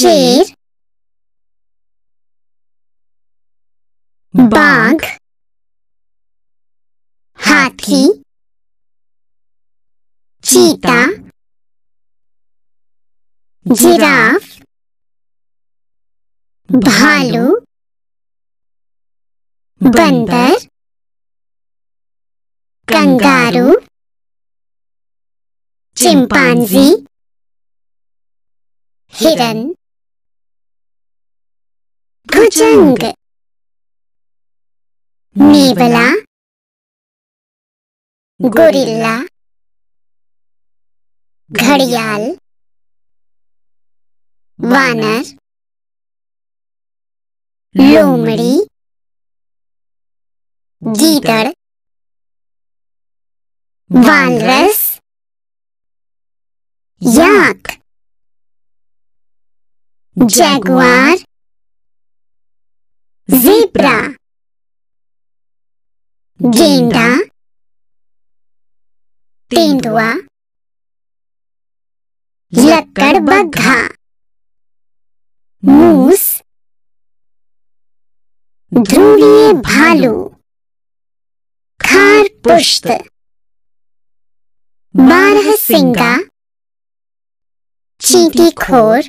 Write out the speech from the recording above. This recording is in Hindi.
शेर बाघ हाथी चीता जिराफ भालू बंदर कंगारू चिंपांजी हिरन। भुजंग नेवला गोरिल्ला घड़ियाल वानर लोमड़ी गीदड़ वालरस याक जैगुआर ज़ेब्रा गेंडा तेंदुआ लक्कड़बग्घा मूस ध्रुवीय भालू खार पुष्ट बारह सिंगा चींटी खोर